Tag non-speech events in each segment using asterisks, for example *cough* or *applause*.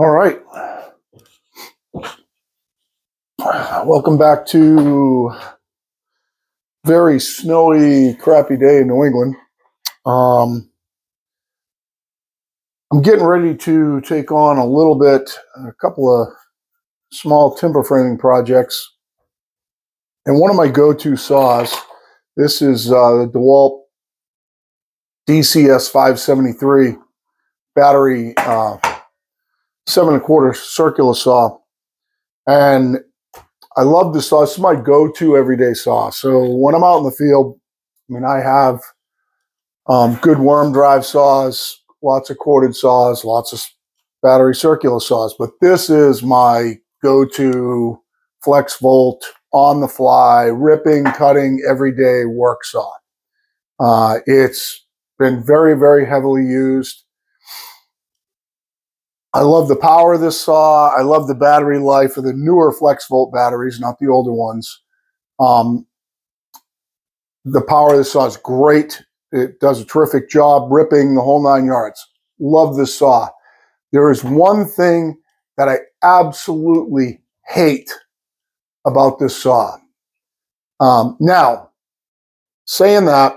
All right. Welcome back to very snowy, crappy day in New England. Um, I'm getting ready to take on a little bit, a couple of small timber framing projects. And one of my go-to saws, this is uh, the DeWalt DCS 573 battery uh, seven and a quarter circular saw. And I love this saw. This is my go-to everyday saw. So when I'm out in the field, I mean, I have um, good worm drive saws, lots of corded saws, lots of battery circular saws. But this is my go-to FlexVolt on the fly, ripping, cutting, everyday work saw. Uh, it's been very, very heavily used. I love the power of this saw. I love the battery life of the newer FlexVolt batteries, not the older ones. Um, the power of this saw is great. It does a terrific job ripping the whole nine yards. Love this saw. There is one thing that I absolutely hate about this saw. Um, now, saying that,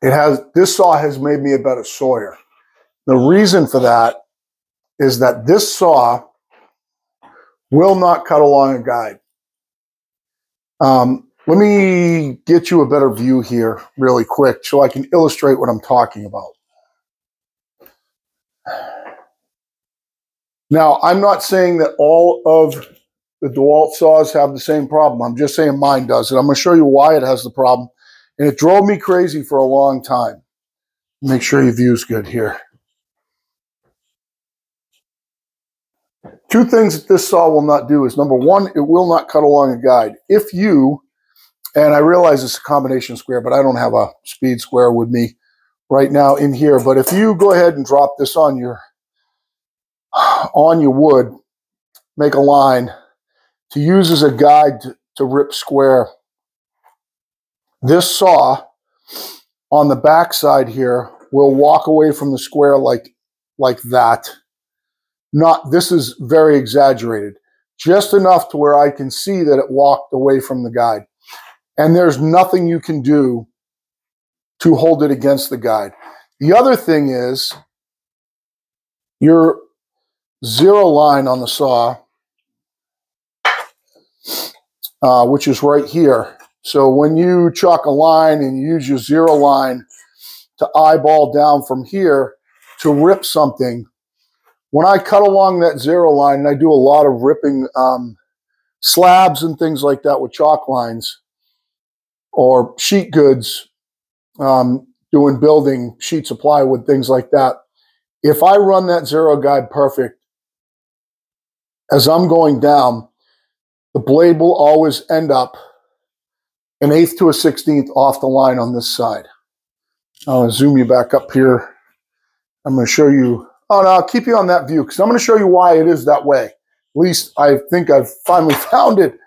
it has this saw has made me a better sawyer. The reason for that is that this saw will not cut along a guide. Um, let me get you a better view here really quick so I can illustrate what I'm talking about. Now, I'm not saying that all of the DeWalt saws have the same problem. I'm just saying mine does. And I'm going to show you why it has the problem. And it drove me crazy for a long time. Make sure your view's good here. Two things that this saw will not do is number one, it will not cut along a guide. If you, and I realize it's a combination square, but I don't have a speed square with me right now in here. But if you go ahead and drop this on your on your wood, make a line to use as a guide to, to rip square. This saw on the back side here will walk away from the square like like that not, this is very exaggerated, just enough to where I can see that it walked away from the guide. And there's nothing you can do to hold it against the guide. The other thing is your zero line on the saw, uh, which is right here. So when you chalk a line and you use your zero line to eyeball down from here to rip something, when I cut along that zero line, and I do a lot of ripping um, slabs and things like that with chalk lines or sheet goods, um, doing building sheets of plywood, things like that. If I run that zero guide perfect, as I'm going down, the blade will always end up an eighth to a sixteenth off the line on this side. I'll zoom you back up here. I'm going to show you Oh, no, I'll keep you on that view because I'm going to show you why it is that way. At least I think I've *laughs* finally found it.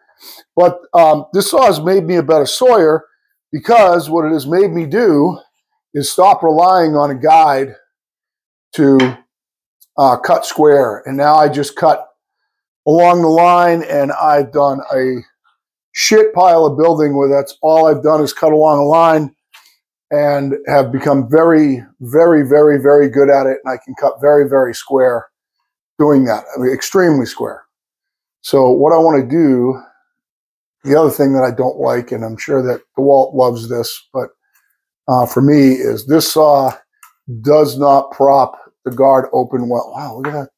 But um, this saw has made me a better sawyer because what it has made me do is stop relying on a guide to uh, cut square. And now I just cut along the line and I've done a shit pile of building where that's all I've done is cut along a line and have become very, very, very, very good at it. And I can cut very, very square doing that. I mean, extremely square. So what I want to do, the other thing that I don't like, and I'm sure that DeWalt loves this, but uh, for me is this saw does not prop the guard open well. Wow, look at that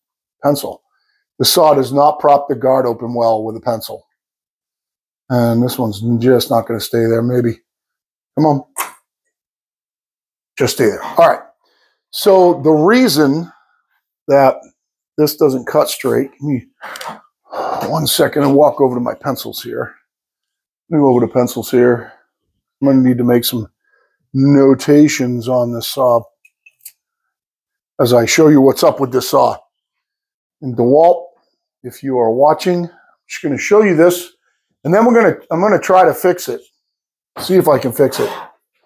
pencil. The saw does not prop the guard open well with a pencil. And this one's just not going to stay there, maybe. Come on. Just stay there. All right. So the reason that this doesn't cut straight, give me one second and walk over to my pencils here. Let me go over to pencils here. I'm going to need to make some notations on this saw as I show you what's up with this saw. And DeWalt, if you are watching, I'm just going to show you this, and then we're going to I'm going to try to fix it. See if I can fix it.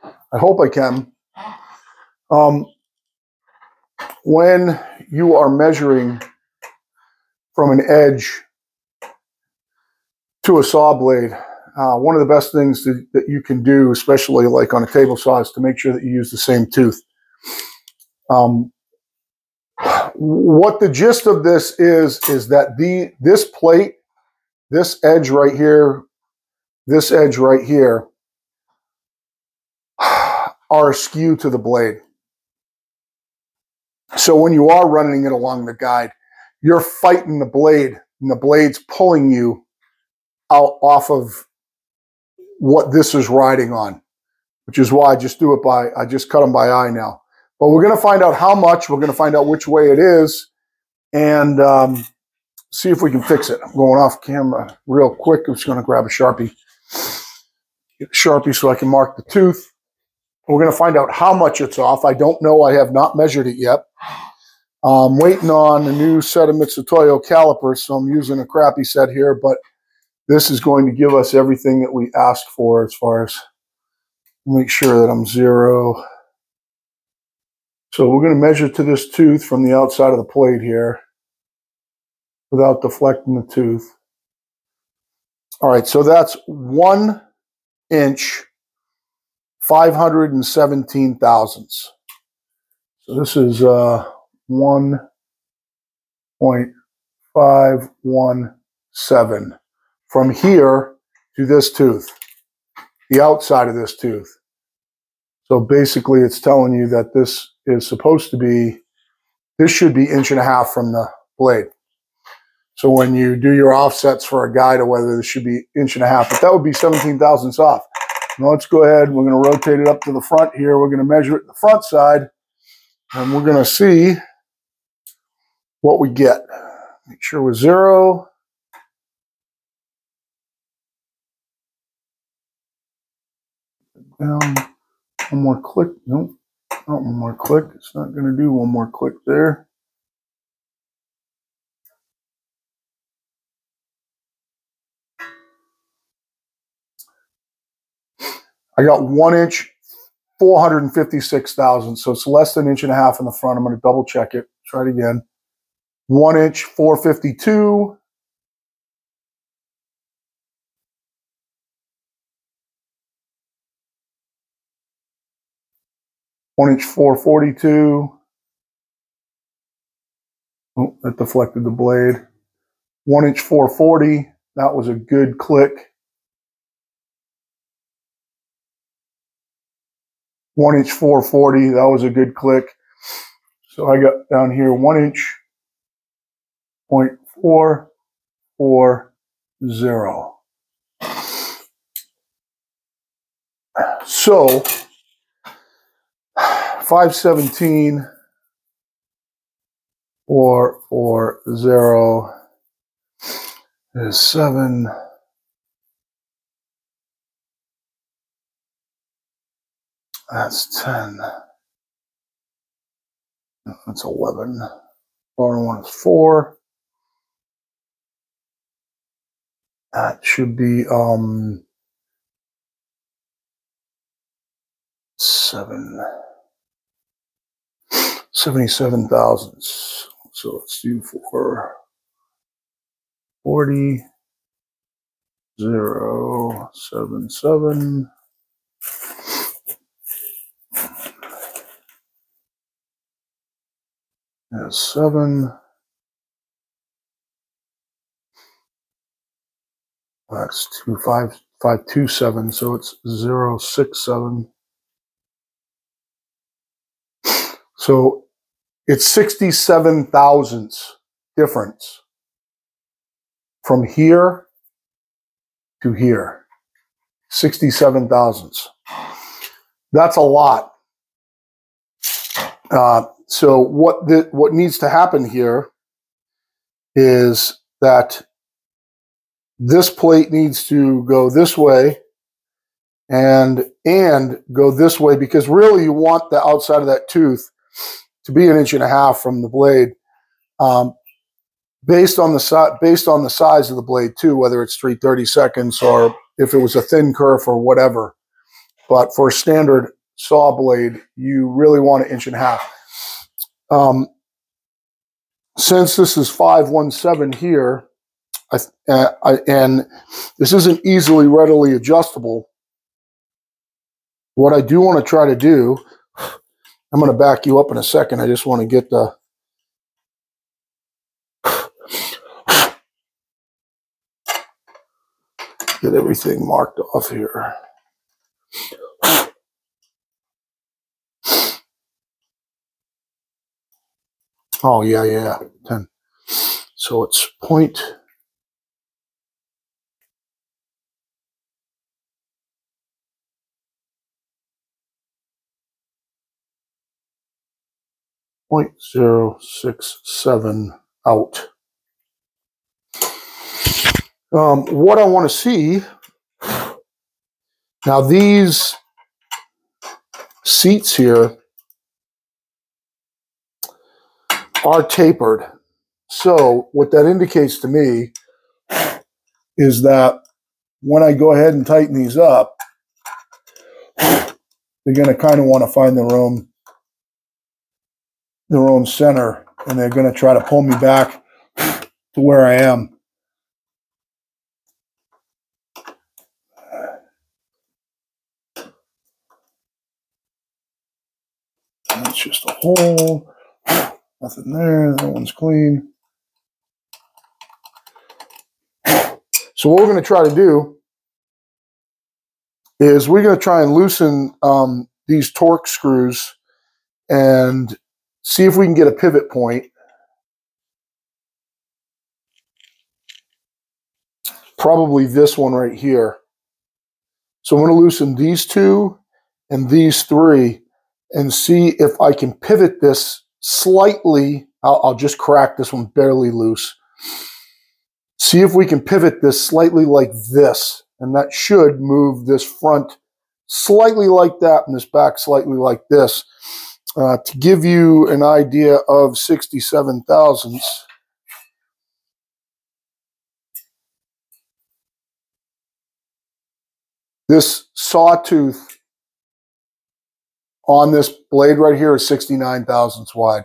I hope I can. Um, when you are measuring from an edge to a saw blade, uh, one of the best things that, that you can do, especially like on a table saw, is to make sure that you use the same tooth. Um, what the gist of this is is that the this plate, this edge right here, this edge right here, *sighs* are askew to the blade. So when you are running it along the guide, you're fighting the blade, and the blade's pulling you out off of what this is riding on, which is why I just do it by, I just cut them by eye now. But we're going to find out how much, we're going to find out which way it is, and um, see if we can fix it. I'm going off camera real quick. I'm just going to grab a Sharpie. Get a Sharpie so I can mark the tooth. We're going to find out how much it's off. I don't know. I have not measured it yet. I'm waiting on a new set of Mitutoyo calipers, so I'm using a crappy set here, but this is going to give us everything that we asked for as far as make sure that I'm zero. So we're going to measure to this tooth from the outside of the plate here without deflecting the tooth. All right, so that's one inch, 517 thousandths. So this is uh, 1.517 from here to this tooth, the outside of this tooth. So basically it's telling you that this is supposed to be, this should be inch and a half from the blade. So when you do your offsets for a guide of whether this should be inch and a half, but that would be 17 thousandths off. Now let's go ahead. We're going to rotate it up to the front here. We're going to measure it the front side and we're going to see what we get. Make sure we're zero. Down one more click. Nope, not one more click. It's not going to do one more click there. I got one inch, 456 thousand. So it's less than an inch and a half in the front. I'm going to double check it. Try it again. One inch, 452. One inch 442. Oh, that deflected the blade. One inch 440. That was a good click. One inch 440. That was a good click. So I got down here one inch point four four zero. So 517 or or zero is seven. That's 10. That's 11. Bottom one is four. That should be um seven. 77 thousandths. So let's do for 40, 0, 7, 7. That's 7. That's 2, 5, 5, 2, 7. So it's 0, 6, 7. So it's 67 thousandths difference from here to here. 67 thousandths. That's a lot. Uh, so what the, what needs to happen here is that this plate needs to go this way and and go this way because really you want the outside of that tooth to be an inch and a half from the blade, um, based on the si- based on the size of the blade too, whether it's three thirty seconds or if it was a thin kerf or whatever. But for a standard saw blade, you really want an inch and a half. Um, since this is 517 here, I, uh, I, and this isn't easily readily adjustable, what I do want to try to do, I'm going to back you up in a second. I just want to get the get everything marked off here. Oh, yeah, yeah, 10. So it's point. Point zero six seven out. Um, what I want to see now, these seats here are tapered. So what that indicates to me is that when I go ahead and tighten these up, they're going to kind of want to find the own their own center, and they're going to try to pull me back to where I am. That's just a hole. Nothing there. That one's clean. So what we're going to try to do is we're going to try and loosen um, these Torx screws and see if we can get a pivot point. Probably this one right here. So I'm going to loosen these two and these three and see if I can pivot this slightly. I'll, I'll just crack this one barely loose. See if we can pivot this slightly like this. And that should move this front slightly like that and this back slightly like this. Uh, to give you an idea of 67 thousandths, this sawtooth on this blade right here is 69 thousandths wide.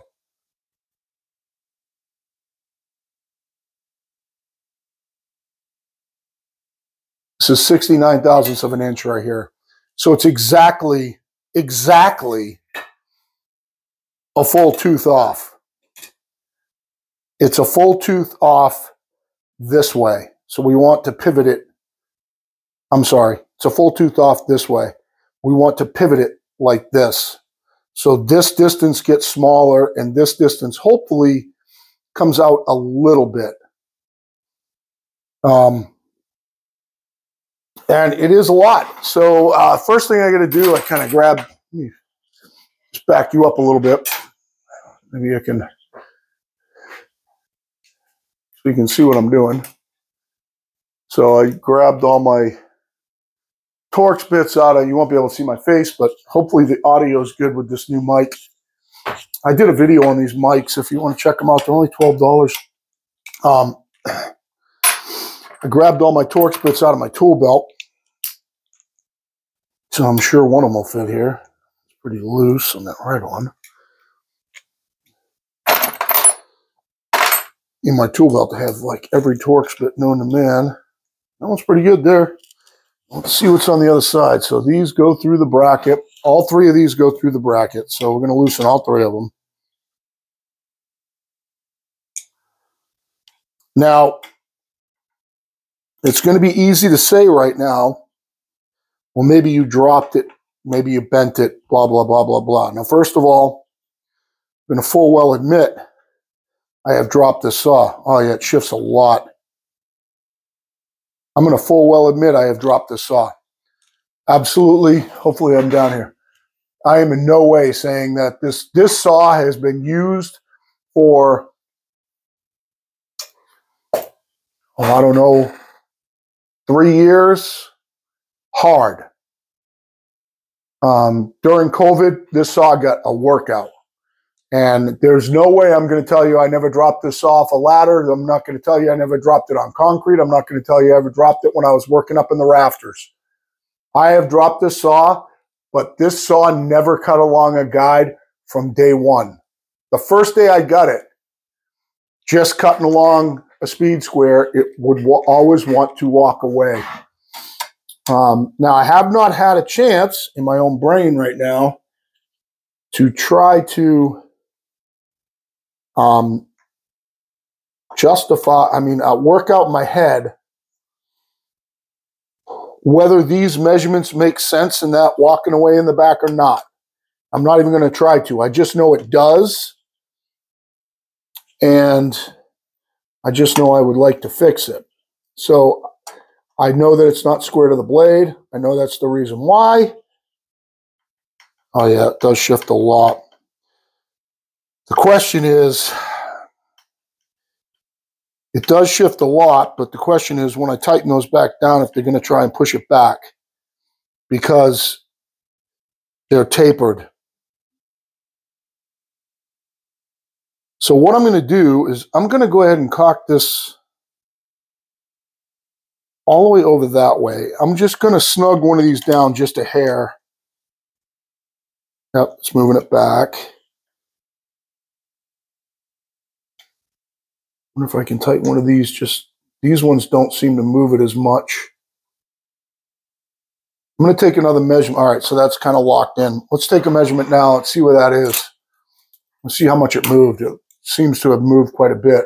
This is 69 thousandths of an inch right here. So it's exactly, exactly a full tooth off. It's a full tooth off this way. So we want to pivot it. I'm sorry. It's a full tooth off this way. We want to pivot it like this. So this distance gets smaller and this distance hopefully comes out a little bit. Um, and it is a lot. So uh, first thing I got to do, I kind of grab, just back you up a little bit. Maybe I can, so you can see what I'm doing. So I grabbed all my Torx bits out of, you won't be able to see my face, but hopefully the audio is good with this new mic. I did a video on these mics. If you want to check them out, they're only $12. Um, I grabbed all my Torx bits out of my tool belt. So I'm sure one of them will fit here. It's pretty loose on that right one. In my tool belt, to have like every Torx bit known to man. That one's pretty good there. Let's see what's on the other side. So these go through the bracket. All three of these go through the bracket. So we're going to loosen all three of them. Now, it's going to be easy to say right now, well, maybe you dropped it, maybe you bent it, blah, blah, blah, blah, blah. Now, first of all, I'm going to full well admit I have dropped this saw. Oh, yeah, it shifts a lot. I'm going to full well admit I have dropped the saw. Absolutely. Hopefully, I'm down here. I am in no way saying that this this saw has been used for oh I don't know three years hard. Um, during COVID, this saw got a workout. And there's no way I'm going to tell you I never dropped this off a ladder. I'm not going to tell you I never dropped it on concrete. I'm not going to tell you I ever dropped it when I was working up in the rafters. I have dropped this saw, but this saw never cut along a guide from day one. The first day I got it, just cutting along a speed square, it would wa- always want to walk away. Um, now, I have not had a chance in my own brain right now to try to um, justify, I mean, uh, work out my head whether these measurements make sense in that walking away in the back or not. I'm not even going to try to. I just know it does. And I just know I would like to fix it. So I know that it's not square to the blade. I know that's the reason why. Oh, yeah, it does shift a lot. The question is, it does shift a lot, but the question is when I tighten those back down, if they're going to try and push it back because they're tapered. So what I'm going to do is I'm going to go ahead and cock this all the way over that way. I'm just going to snug one of these down just a hair. Yep, it's moving it back. Wonder if I can tighten one of these. Just these ones don't seem to move it as much. I'm going to take another measurement. All right, so that's kind of locked in. Let's take a measurement now and see where that is. Let's see how much it moved. It seems to have moved quite a bit.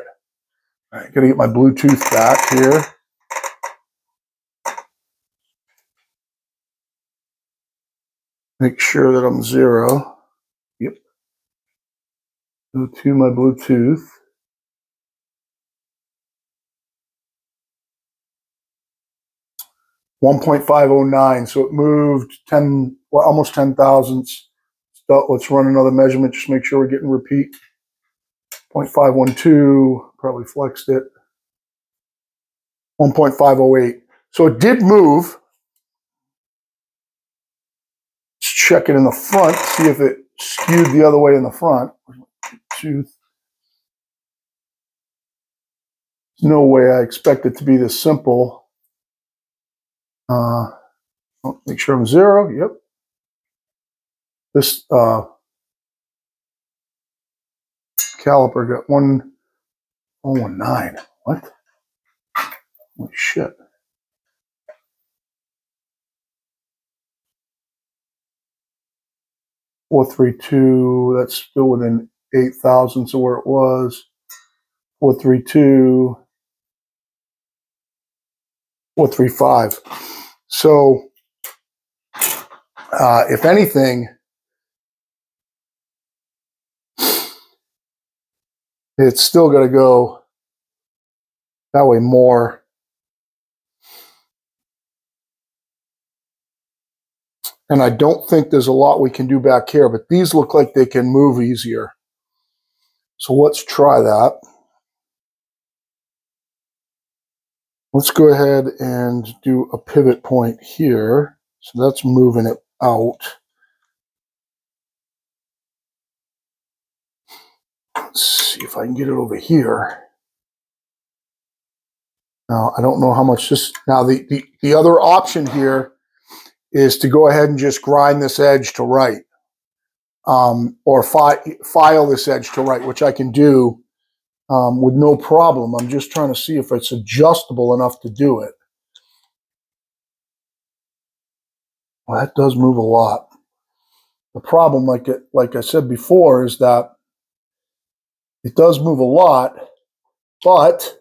All right, got to get my Bluetooth back here. Make sure that I'm zero. Yep. Go to my Bluetooth. 1.509. So it moved 10, well, almost 10 thousandths. So let's run another measurement. Just make sure we're getting repeat. 0.512, probably flexed it. 1.508. So it did move. Let's check it in the front, see if it skewed the other way in the front. Tooth. no way I expect it to be this simple. Uh, oh, make sure I'm zero. Yep. This uh, caliper got one oh one nine. What? Holy shit. Four three two. That's still within eight thousandths of where it was. Four three two. Four three five. So, uh, if anything, it's still going to go that way more. And I don't think there's a lot we can do back here, but these look like they can move easier. So let's try that. Let's go ahead and do a pivot point here. So that's moving it out. Let's see if I can get it over here. Now, I don't know how much this, now the, the, the other option here is to go ahead and just grind this edge to right. Um, or fi file this edge to right, which I can do um, with no problem. I'm just trying to see if it's adjustable enough to do it. Well, that does move a lot. The problem, like it, like I said before, is that it does move a lot, but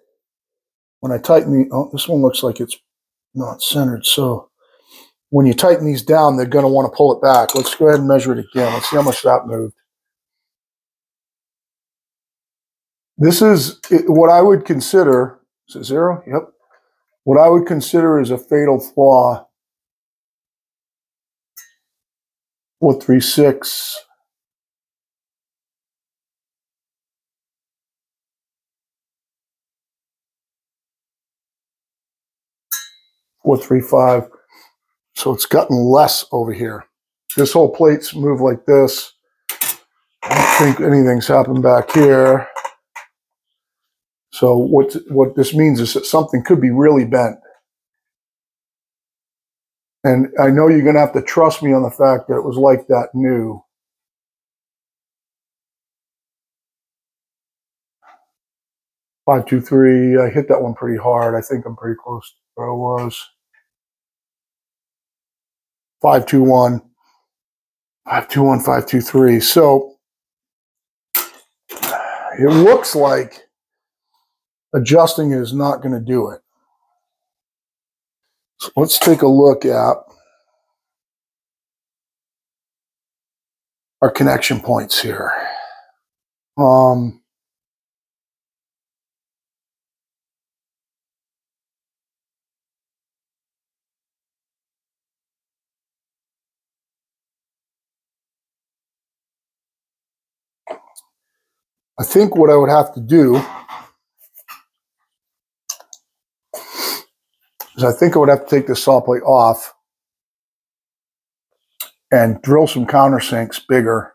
when I tighten the, oh, this one looks like it's not centered. So when you tighten these down, they're going to want to pull it back. Let's go ahead and measure it again. Let's see how much that moved. This is what I would consider, is zero? Yep. What I would consider is a fatal flaw. 436. Four three five. So it's gotten less over here. This whole plate's moved like this. I don't think anything's happened back here. So what what this means is that something could be really bent. And I know you're going to have to trust me on the fact that it was like that new. 523. I hit that one pretty hard. I think I'm pretty close to where I was. 521. 521, 523. So it looks like adjusting is not going to do it. So let's take a look at our connection points here. Um, I think what I would have to do is I think I would have to take this saw plate off and drill some countersinks bigger.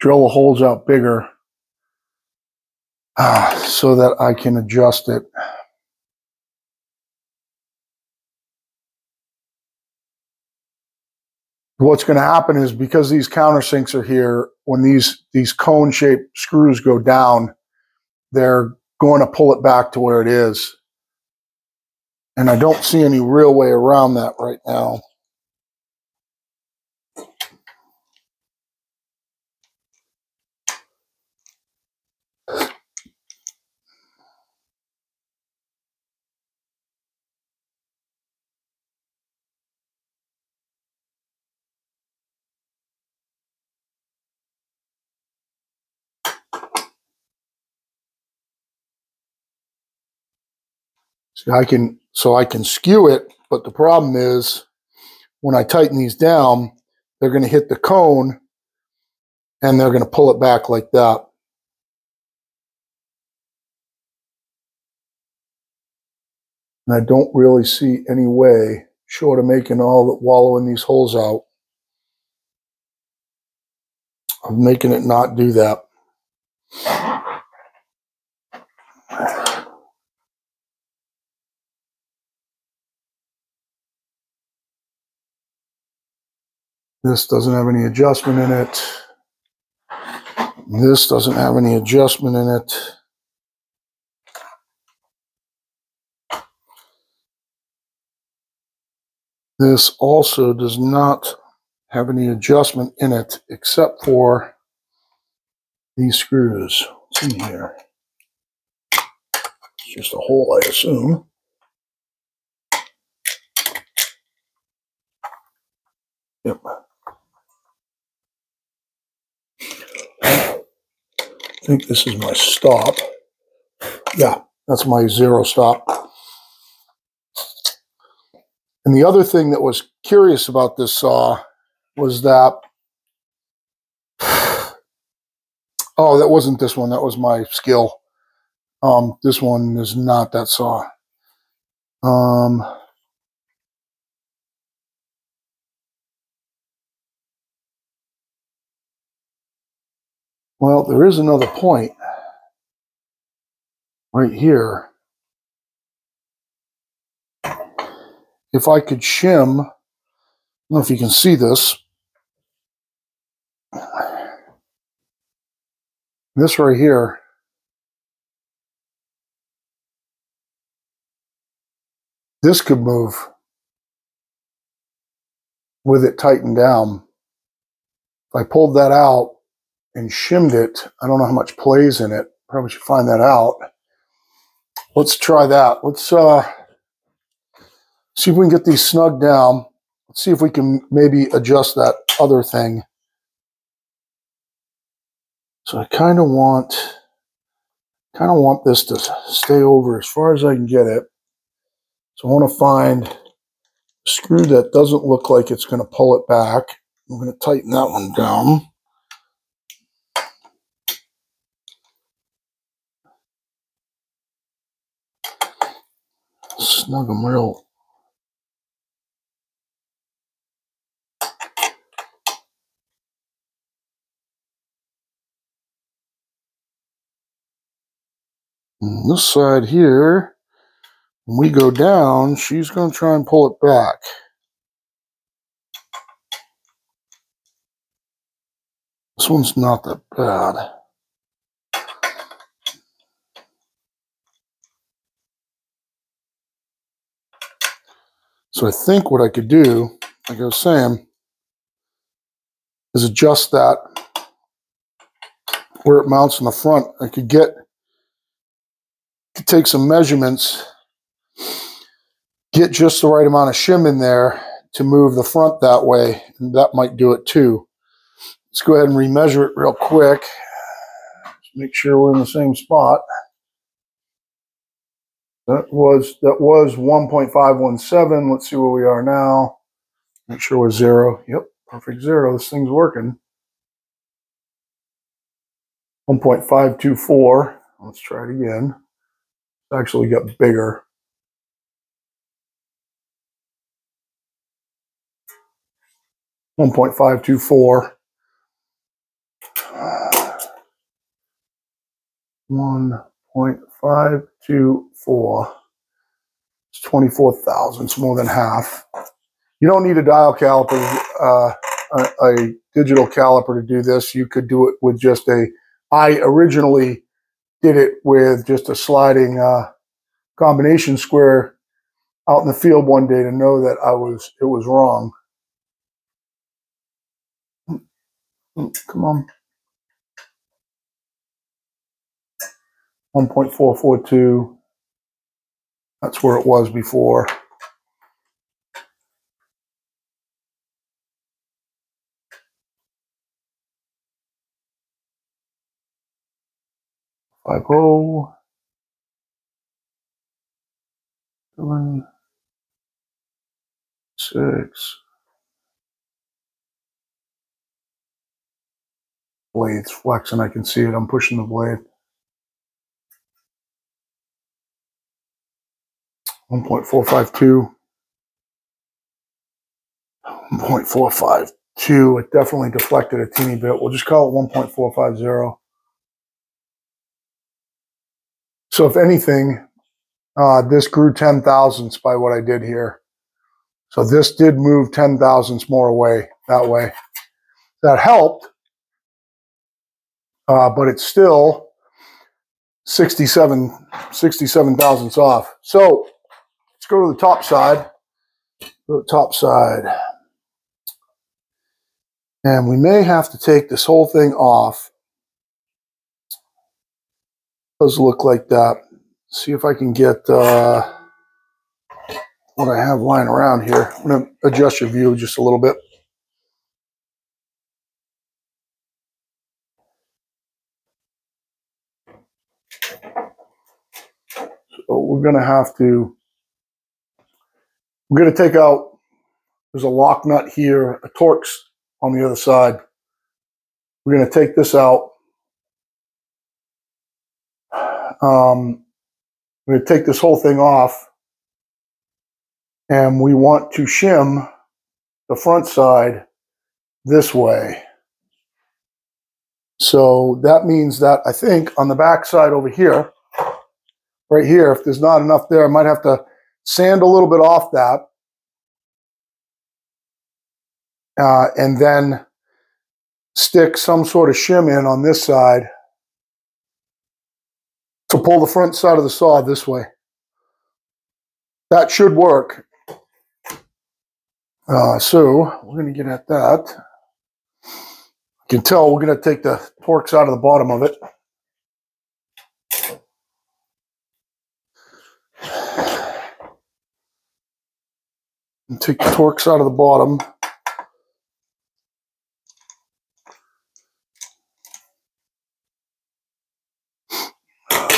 Drill the holes out bigger uh, so that I can adjust it. what's going to happen is because these countersinks are here, when these these cone shaped screws go down, they're going to pull it back to where it is. And I don't see any real way around that right now. See, I can, so I can skew it, but the problem is when I tighten these down, they're going to hit the cone and they're going to pull it back like that. And I don't really see any way short of making all the wallowing these holes out of making it not do that. This doesn't have any adjustment in it. This doesn't have any adjustment in it. This also does not have any adjustment in it except for these screws. In here? It's just a hole, I assume. Yep. I think this is my stop. Yeah, that's my zero stop. And the other thing that was curious about this saw was that, *sighs* oh, that wasn't this one. That was my Skil. Um, this one is not that saw. Um, Well, there is another point right here. If I could shim, I don't know if you can see this. This right here. This could move with it tightened down. If I pulled that out, and shimmed it. I don't know how much plays in it. Probably should find that out. Let's try that. Let's uh, see if we can get these snug down. Let's see if we can maybe adjust that other thing. So I kind of want, kind of want this to stay over as far as I can get it. So I want to find a screw that doesn't look like it's going to pull it back. I'm going to tighten that one down. Snug them real. And this side here, when we go down, she's going to try and pull it back. This one's not that bad. So I think what I could do, like I was saying, is adjust that where it mounts in the front. I could get, could take some measurements, get just the right amount of shim in there to move the front that way, and that might do it too. Let's go ahead and remeasure it real quick. Just make sure we're in the same spot. That was that was 1.517. Let's see where we are now. Make sure we're zero. Yep, perfect zero. This thing's working. 1.524. Let's try it again. It's actually got bigger. One point five two four. Uh, one point five two four. It's twenty four thousand. It's more than half. You don't need a dial caliper, uh, a, a digital caliper to do this. You could do it with just a I originally did it with just a sliding uh, combination square out in the field one day to know that I was it was wrong. Come on. 1.442. That's where it was before. Five oh seven six blades flexing. I can see it. I'm pushing the blade. 1.452. 1.452. It definitely deflected a teeny bit. We'll just call it 1.450. So if anything, uh, this grew 10 thousandths by what I did here. So this did move 10 thousandths more away that way. That helped, uh, but it's still 67, 67 thousandths off. So go to the top side. Go to the top side. And we may have to take this whole thing off does look like that. See if I can get uh, what I have lying around here. I'm going to adjust your view just a little bit. So we're going to have to, we're going to take out, there's a lock nut here, a Torx on the other side. We're going to take this out um, I'm going to take this whole thing off and we want to shim the front side this way. So that means that I think on the back side over here, right here, if there's not enough there, I might have to sand a little bit off that. Uh, and then stick some sort of shim in on this side to pull the front side of the saw this way. That should work. Uh, so we're going to get at that. You can tell we're going to take the Torx out of the bottom of it. And take the Torx out of the bottom.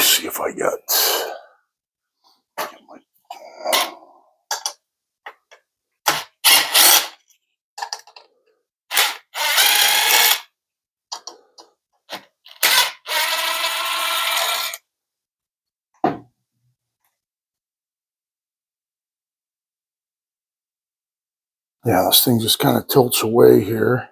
see if I got. Yeah, this thing just kind of tilts away here.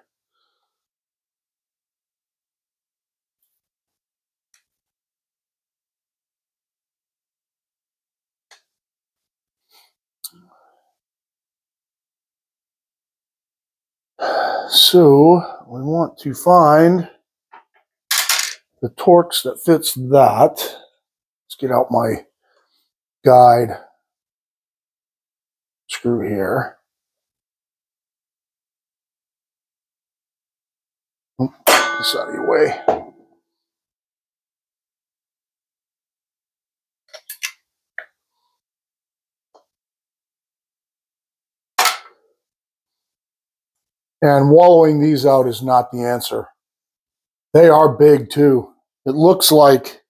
So we want to find the Torx that fits that. Let's get out my guide. screw here. This out of your way. And wallowing these out is not the answer. They are big too. It looks like,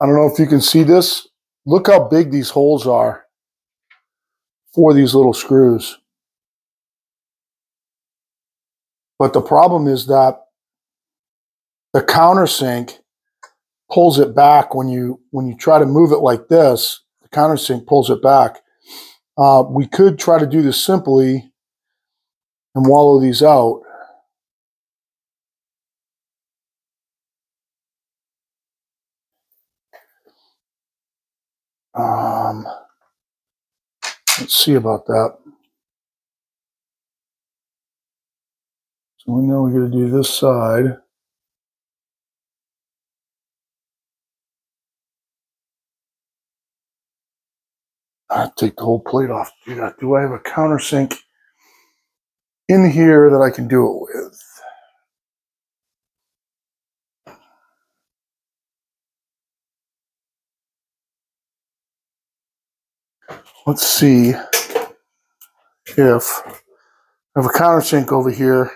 I don't know if you can see this. Look how big these holes are for these little screws. But the problem is that the countersink pulls it back when you when you try to move it like this. The countersink pulls it back. Uh, we could try to do this simply and wallow these out. Um, let's see about that. So we know we got to do this side. I take the whole plate off. Do I have a countersink in here that I can do it with? Let's see if I have a countersink over here.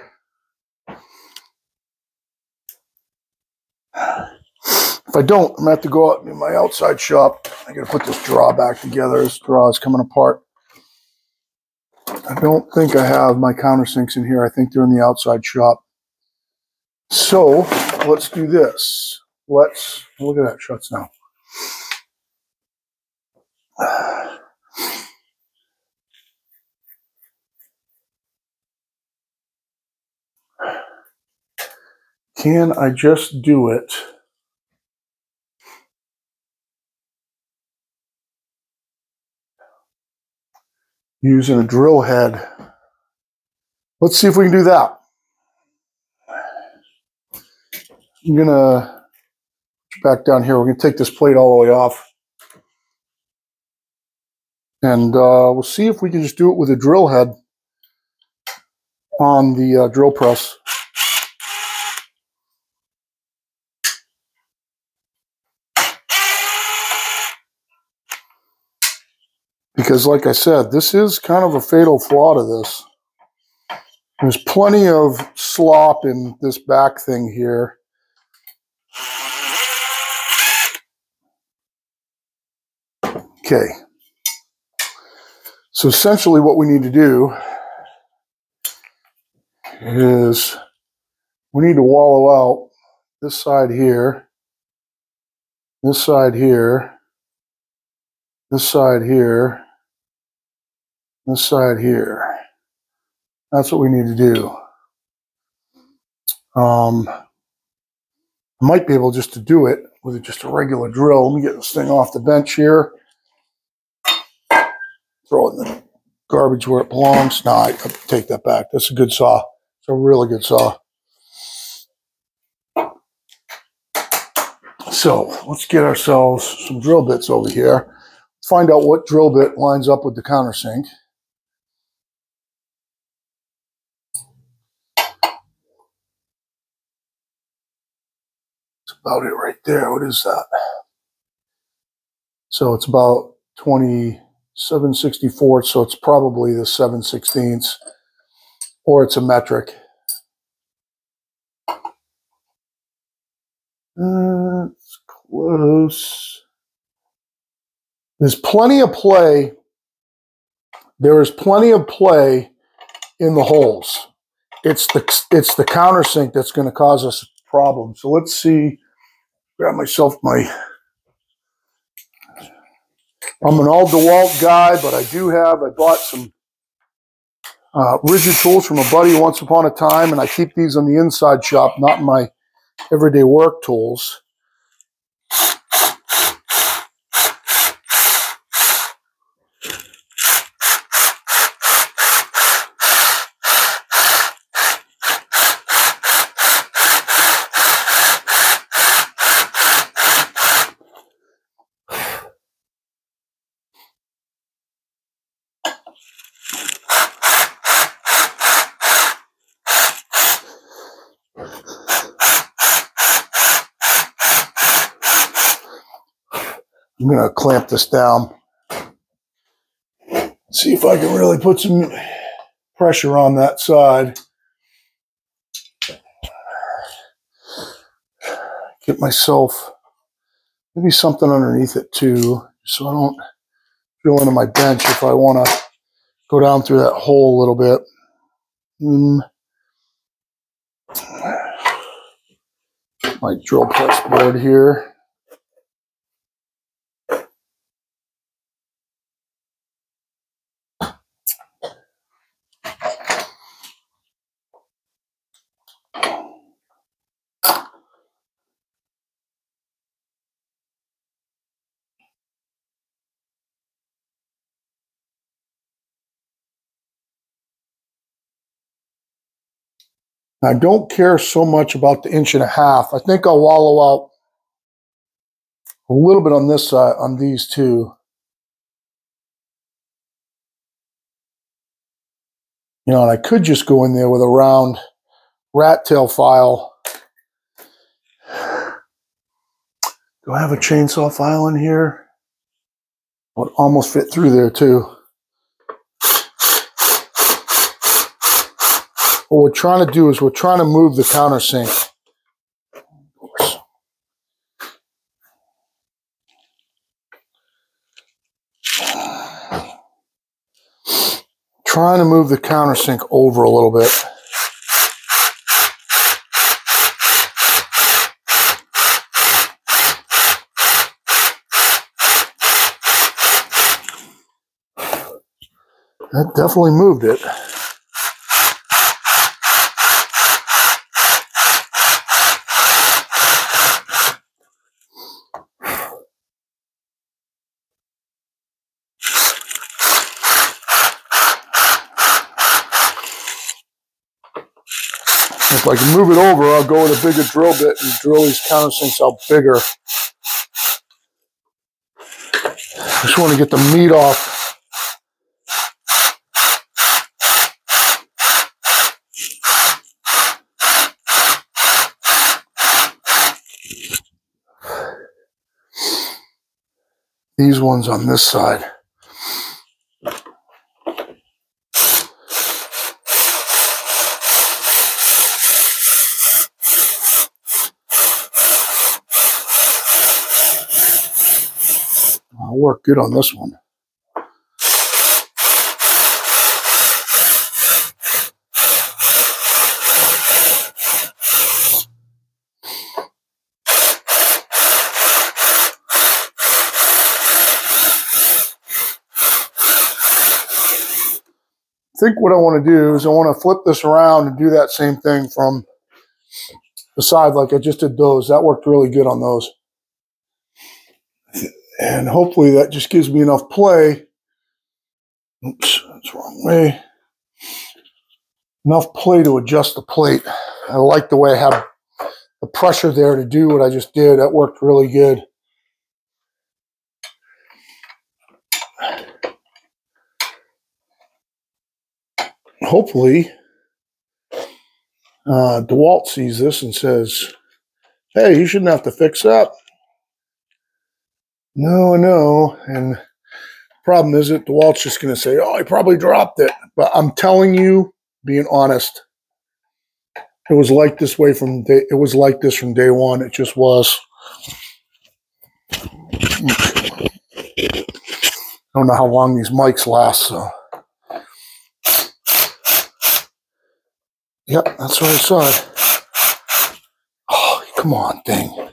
If I don't, I'm gonna have to go out in my outside shop. I gotta put this draw back together. This draw is coming apart. I don't think I have my countersinks in here. I think they're in the outside shop. So let's do this. Let's look at that shuts now. *sighs* Can I just do it? Using a drill head. Let's see if we can do that. I'm gonna back down here. We're gonna take this plate all the way off. And uh, we'll see if we can just do it with a drill head on the uh, drill press. Because, like I said, this is kind of a fatal flaw to this. There's plenty of slop in this back thing here. Okay. So essentially what we need to do is we need to wallow out this side here, this side here, this side here, this side here. That's what we need to do. Um, I might be able just to do it with just a regular drill. Let me get this thing off the bench here. Throw it in the garbage where it belongs. No, I take that back. That's a good saw. It's a really good saw. So let's get ourselves some drill bits over here. Find out what drill bit lines up with the countersink. That's about it right there. What is that? So it's about 2764, so it's probably the 7 16ths, or it's a metric. It's close. There's plenty of play. There is plenty of play in the holes. It's the it's the countersink that's going to cause us problems. So let's see. Grab myself my. I'm an all DeWalt guy, but I do have. I bought some uh, Ridgid tools from a buddy once upon a time, and I keep these on the inside shop, not my everyday work tools. Going to clamp this down. See if I can really put some pressure on that side. Get myself maybe something underneath it too, so I don't drill into my bench if I want to go down through that hole a little bit. Mm. My drill press board here. I don't care so much about the inch and a half. I think I'll wallow out a little bit on this side, on these two. You know, and I could just go in there with a round rat tail file. Do I have a chainsaw file in here? Would almost fit through there too. What we're trying to do is we're trying to move the countersink. Trying to move the countersink over a little bit. That definitely moved it. I can move it over, I'll go with a bigger drill bit and drill these countersinks out bigger. I just want to get the meat off. These ones on this side. I'll work good on this one. I think what I want to do is I want to flip this around and do that same thing from the side like I just did those. That worked really good on those. And hopefully that just gives me enough play. Oops, that's wrong way. Enough play to adjust the plate. I like the way I have the pressure there to do what I just did. That worked really good. Hopefully, uh, DeWalt sees this and says, hey, you shouldn't have to fix that. No, no. And problem is it the DeWalt's just going to say, oh, I probably dropped it. But I'm telling you, being honest, it was like this way from day, it was like this from day one. It just was. I don't know how long these mics last, so. Yep, that's what I said. Oh, come on, thing.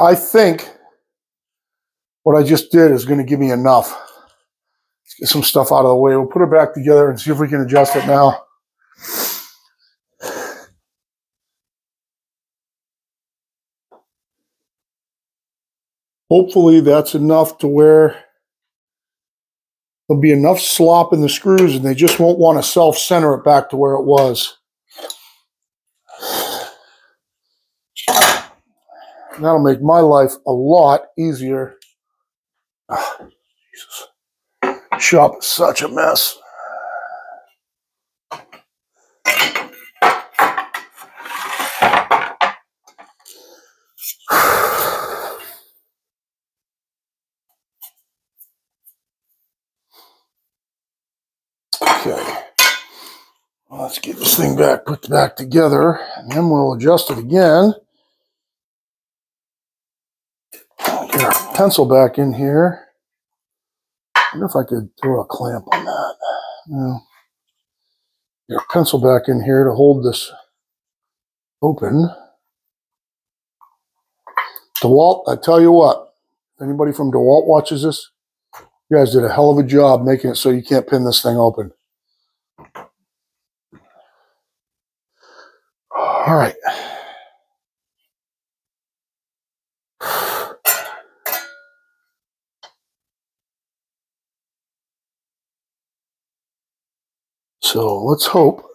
I think what I just did is going to give me enough. Let's get some stuff out of the way. We'll put it back together and see if we can adjust it now. Hopefully that's enough to where there'll be enough slop in the screws and they just won't want to self-center it back to where it was. That'll make my life a lot easier. Oh, Jesus. Shop is such a mess. Okay. let's get this thing back, put back together, and then we'll adjust it again. Our pencil back in here. I wonder if I could throw a clamp on that. No. Pencil back in here to hold this open. DeWalt, I tell you what, anybody from DeWalt watches this, you guys did a hell of a job making it so you can't pin this thing open. All right. So let's hope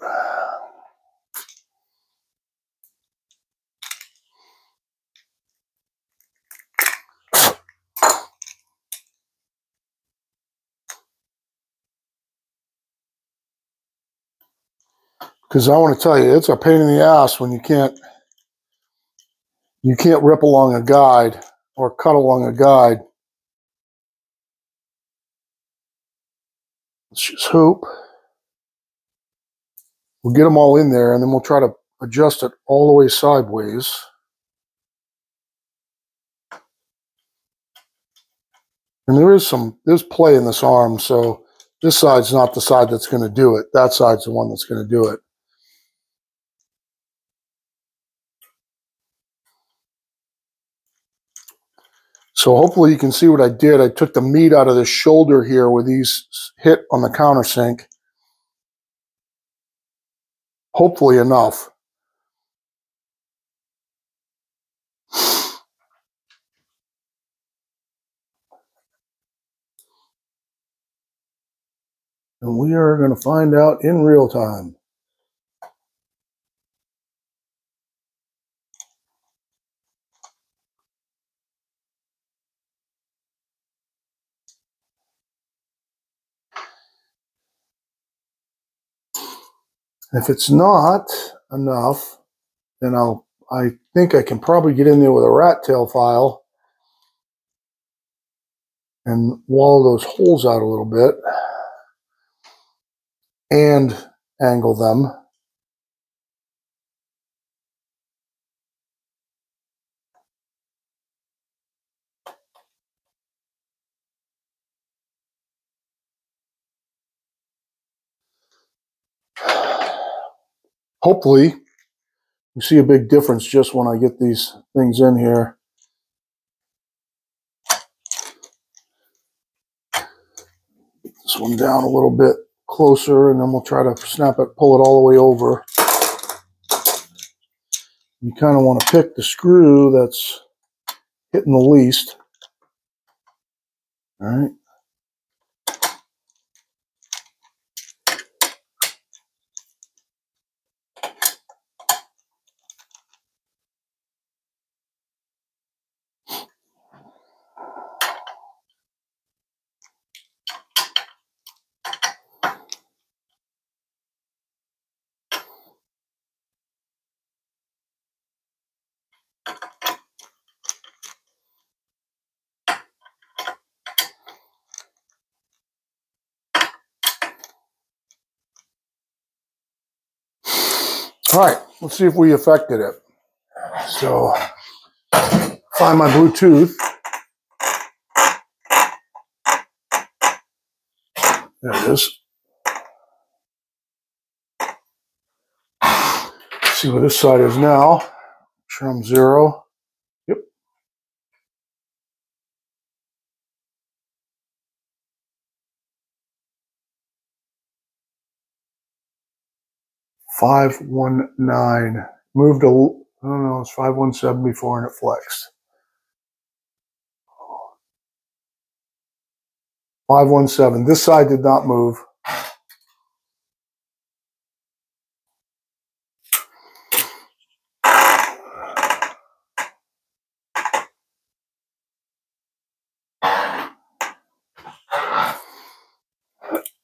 because I want to tell you, it's a pain in the ass when you can't you can't rip along a guide or cut along a guide. Let's just hope we'll get them all in there, and then we'll try to adjust it all the way sideways. And there is some there's play in this arm, so this side's not the side that's going to do it. That side's the one that's going to do it. So hopefully you can see what I did. I took the meat out of the shoulder here where these hit on the countersink. Hopefully enough. And we are going to find out in real time. If it's not enough, then I'll, I think I can probably get in there with a rat tail file and wall those holes out a little bit and angle them. Hopefully you see a big difference just when I get these things in here. This one down a little bit closer and then we'll try to snap it, pull it all the way over. You kind of want to pick the screw that's hitting the least. All right. All right, let's see if we affected it. So, find my Bluetooth. There it is. See what this side is now. Sure I'm zero. 519. Moved a, I don't know, it's 517 before and it flexed. 517. This side did not move.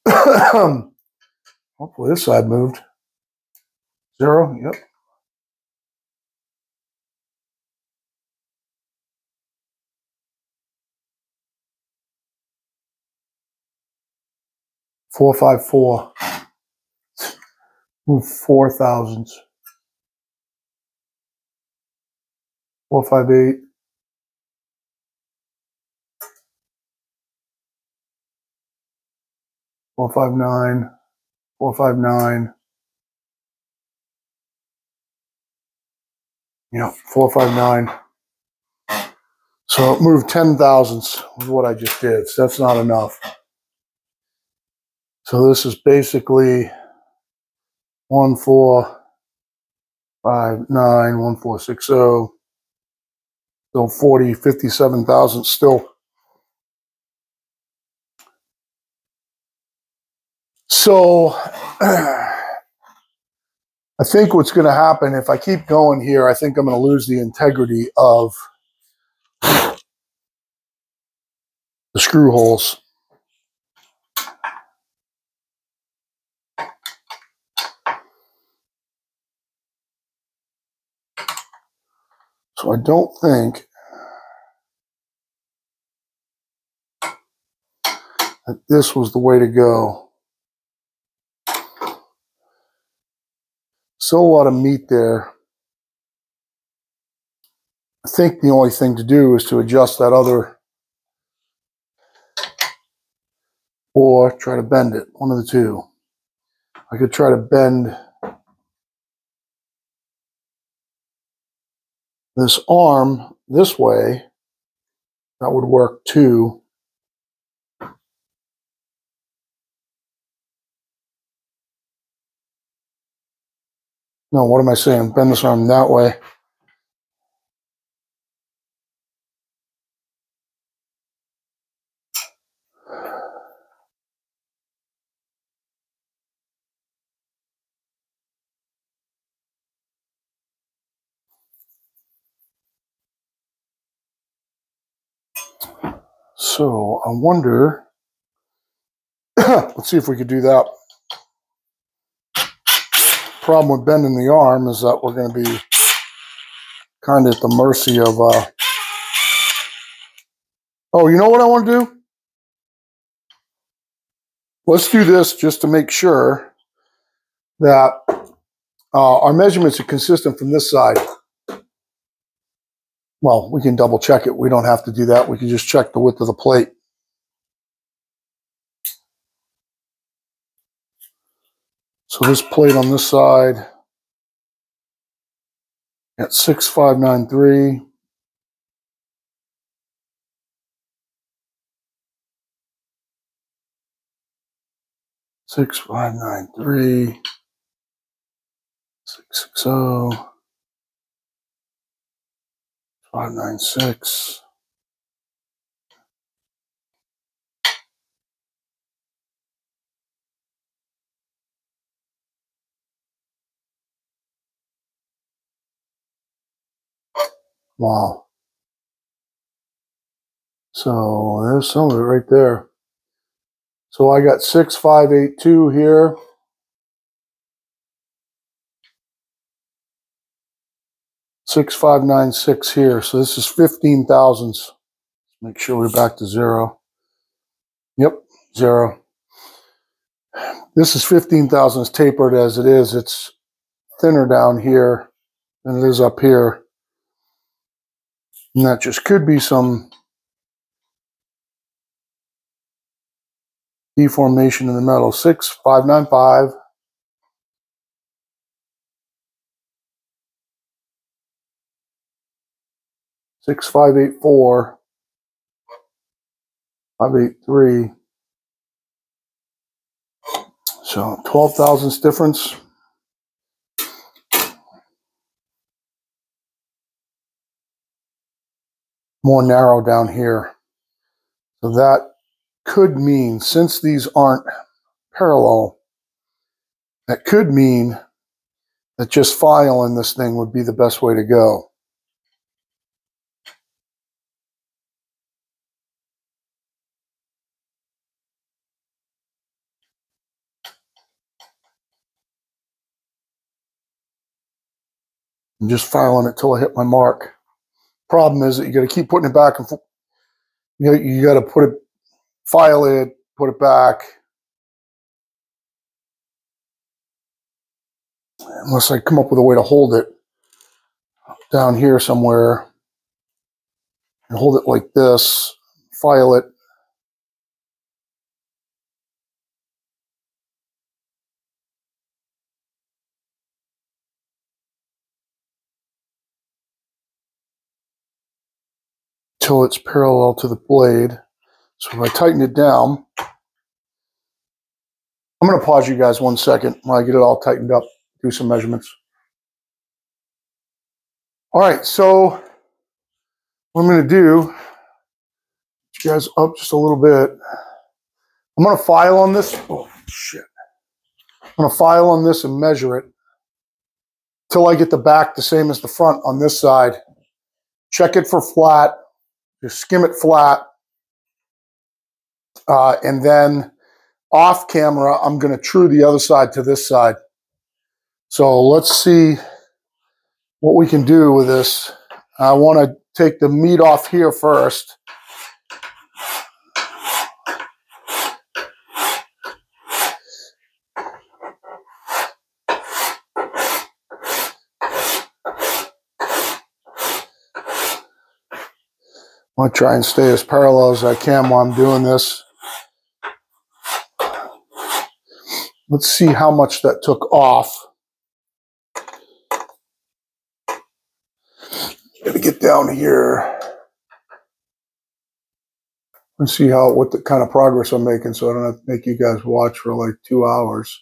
*coughs* Hopefully this side moved. Zero, yep. Four five four. Move four thousands. Four five eight. Four five nine. Four five nine. Yeah, four five nine. So it moved ten thousandths was what I just did. So that's not enough. So this is basically one four five nine one four six zero. So 40, 57,000 still. So *clears throat* I think what's going to happen if I keep going here, I think I'm going to lose the integrity of the screw holes. So I don't think that this was the way to go. Still a lot of meat there. I think the only thing to do is to adjust that other or try to bend it, one of the two. I could try to bend this arm this way, that would work too. No, what am I saying? Bend this arm that way. So I wonder, *coughs* let's see if we could do that. Problem with bending the arm is that we're going to be kind of at the mercy of, uh, oh, you know what I want to do? Let's do this just to make sure that uh, our measurements are consistent from this side. Well, we can double check it. We don't have to do that. We can just check the width of the plate. So this plate on this side at 6593. Six five nine three six six zero. 596. Wow. So there's some of it right there. So I got 6582 here. 6596 here. So this is 15 thousandths. Make sure we're back to zero. Yep, zero. This is 15 thousandths tapered as it is. It's thinner down here than it is up here. And that just could be some deformation in the metal. 6595. six five eight four five eight three. So twelve thousandths difference. More narrow down here. So that could mean, since these aren't parallel, that could mean that just filing this thing would be the best way to go. I'm just filing it till I hit my mark. Problem is that you got to keep putting it back and forth. You know, you got to put it, file it, put it back. Unless I come up with a way to hold it down here somewhere and hold it like this, file it, till it's parallel to the blade. So if I tighten it down, I'm going to pause you guys one second while I get it all tightened up, do some measurements. All right, so what I'm going to do, you guys up just a little bit. I'm going to file on this. Oh, shit. I'm going to file on this and measure it till I get the back the same as the front on this side. Check it for flat just skim it flat. Uh, and then off camera, I'm going to true the other side to this side. So let's see what we can do with this. I want to take the meat off here first. I want to try and stay as parallel as I can while I'm doing this. Let's see how much that took off. Gotta get down here and see how what the kind of progress I'm making so I don't have to make you guys watch for like two hours.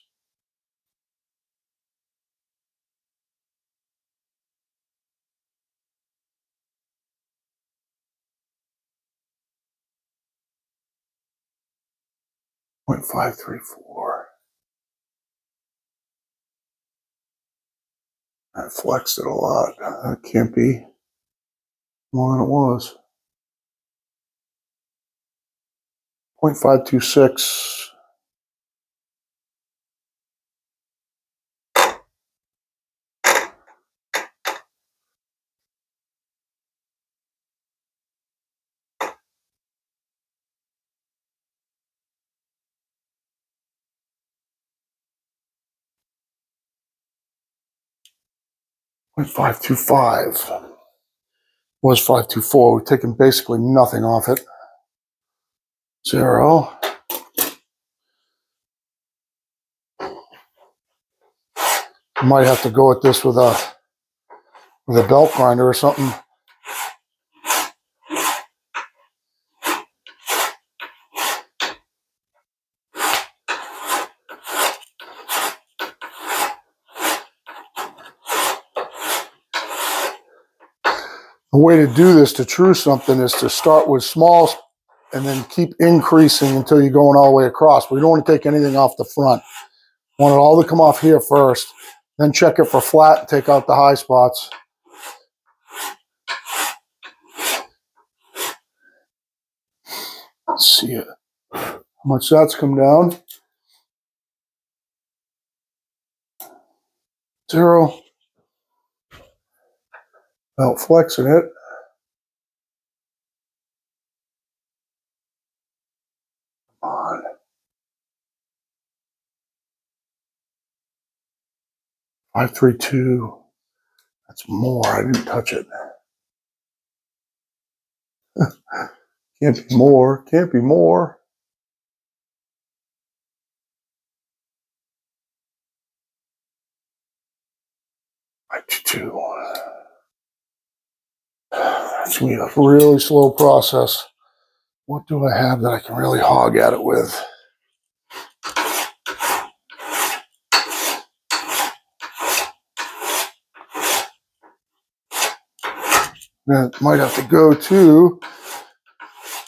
0.534. I flexed it a lot. Uh, that can't be more than it was. 0.526. 0.525 was 524. We've taken basically nothing off it. Zero. Might have to go at this with a with a belt grinder or something. The way to do this to true something is to start with small and then keep increasing until you're going all the way across. We don't want to take anything off the front. Want it all to come off here first. Then check it for flat and take out the high spots. Let's see it. How much that's come down. Zero without flexing it. On. Five, three, two. That's more. I didn't touch it. *laughs* Can't be more. Can't be more. Five, two. It's going to be a really slow process. What do I have that I can really hog at it with? That might have to go to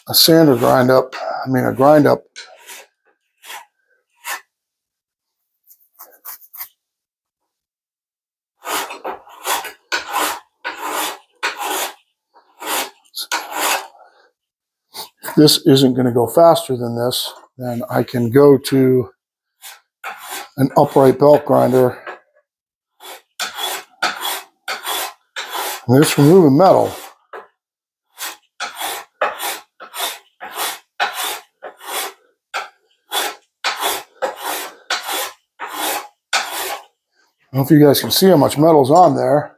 a sander grind up. I mean, a grind up. This isn't going to go faster than this, then I can go to an upright belt grinder. And this removing metal. I don't know if you guys can see how much metal's on there.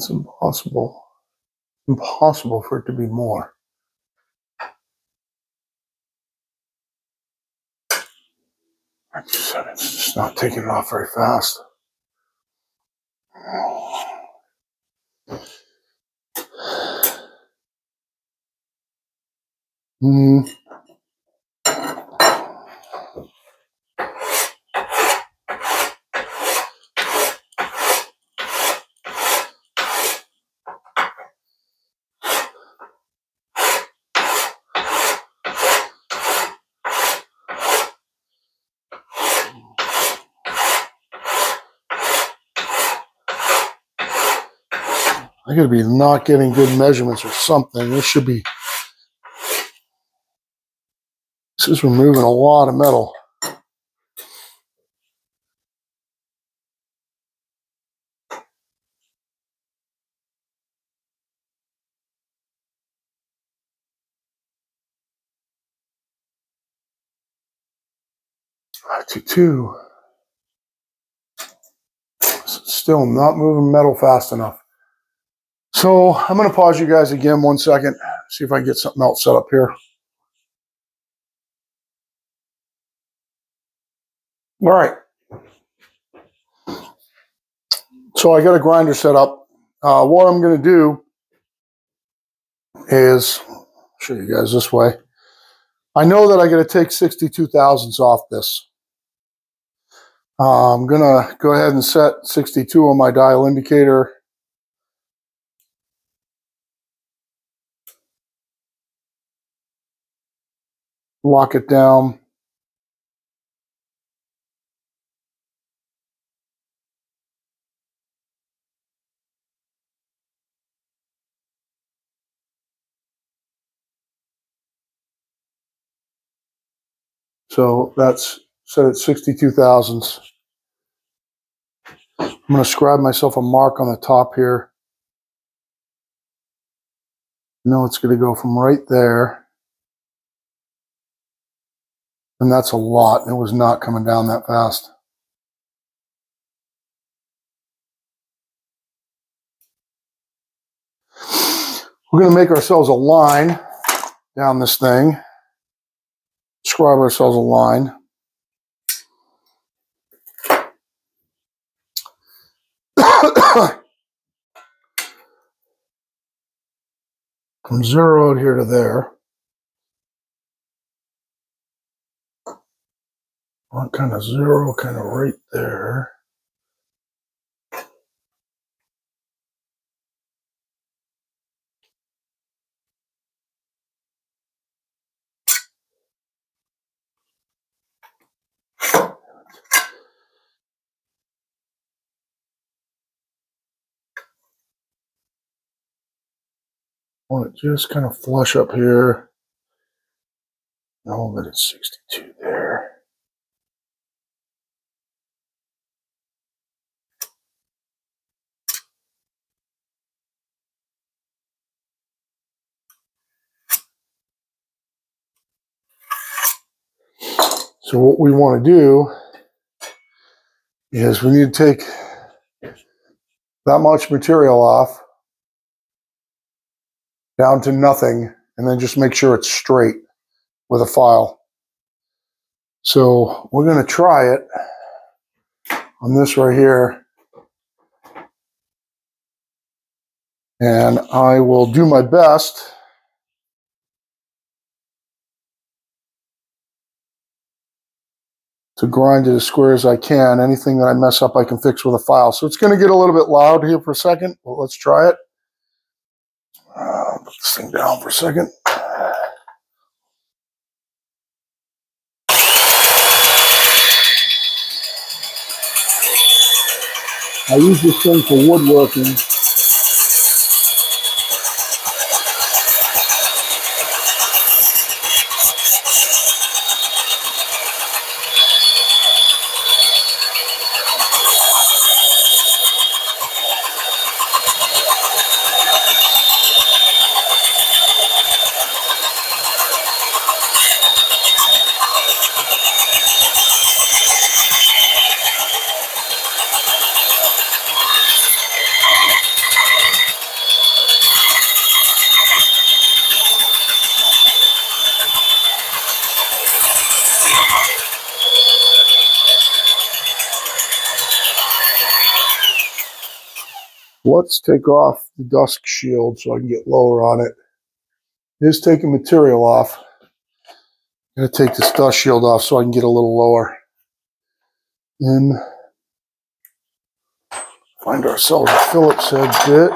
It's impossible. Impossible for it to be more. I just said it's just not taking off very fast. Hmm. I gotta be not getting good measurements or something. This should be. This is removing a lot of metal. Two two. Still not moving metal fast enough. So I'm going to pause you guys again one second, see if I can get something else set up here. All right. So I got a grinder set up. Uh, what I'm going to do is show you guys this way. I know that I got to take 62 thousandths off this. Uh, I'm going to go ahead and set 62 on my dial indicator lock it down. So that's set at 62 thousandths. I'm going to scribe myself a mark on the top here. Now it's going to go from right there and that's a lot. It was not coming down that fast. We're going to make ourselves a line down this thing. Scribe ourselves a line. *coughs* From zero out here to there. On kind of zero, kind of right there. want it just kind of flush up here. Know that it's 62 there. So what we want to do is we need to take that much material off down to nothing and then just make sure it's straight with a file. So we're going to try it on this right here. And I will do my best to grind it as square as I can. Anything that I mess up, I can fix with a file. So it's going to get a little bit loud here for a second. Well, let's try it. Uh, put this thing down for a second. I use this thing for woodworking. Let's take off the dusk shield so I can get lower on it. Is taking material off. I'm going to take this dust shield off so I can get a little lower. Then find ourselves a Phillips head bit.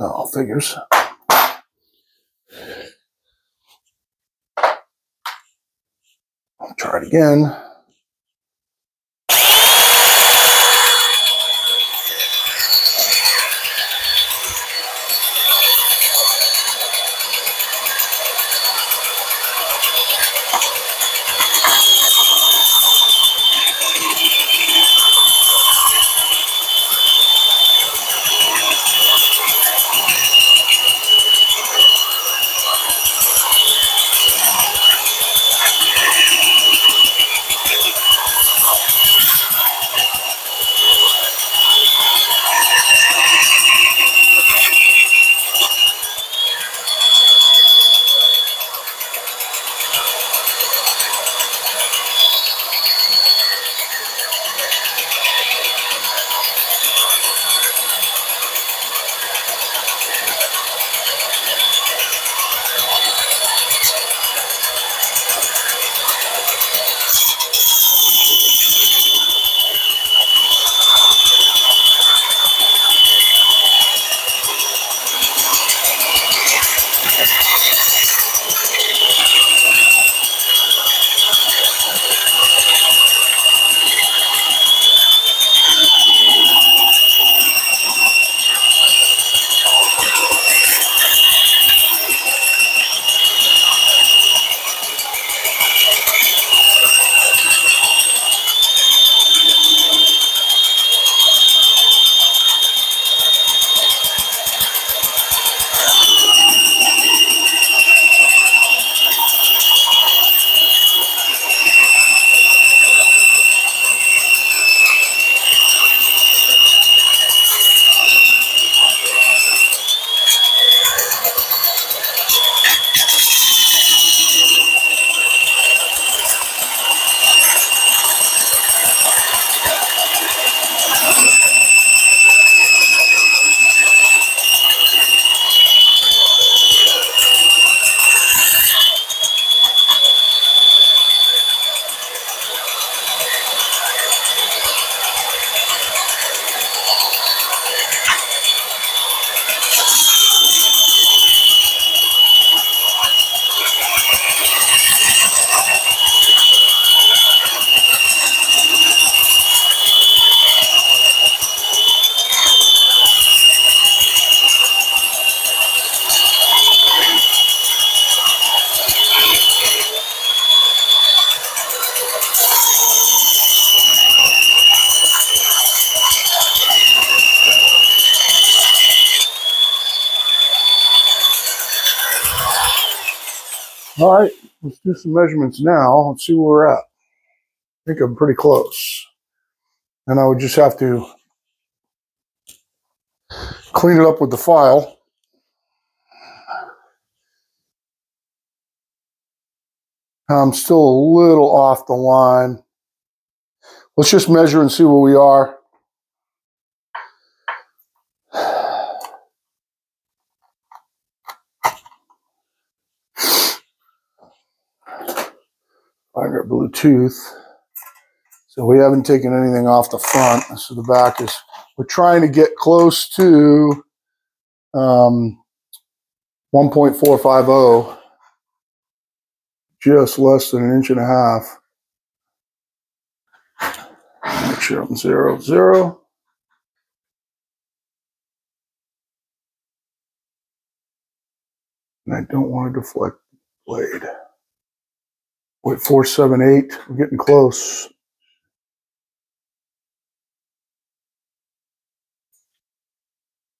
Oh, figures. I'll try it again. All right, let's do some measurements now. Let's see where we're at. I think I'm pretty close. And I would just have to clean it up with the file. I'm still a little off the line. Let's just measure and see where we are. Bluetooth. So we haven't taken anything off the front. So the back is, we're trying to get close to um, 1.450, just less than an inch and a half. Make sure I'm zero, zero. And I don't want to deflect blade. Four, seven, eight. We're getting close.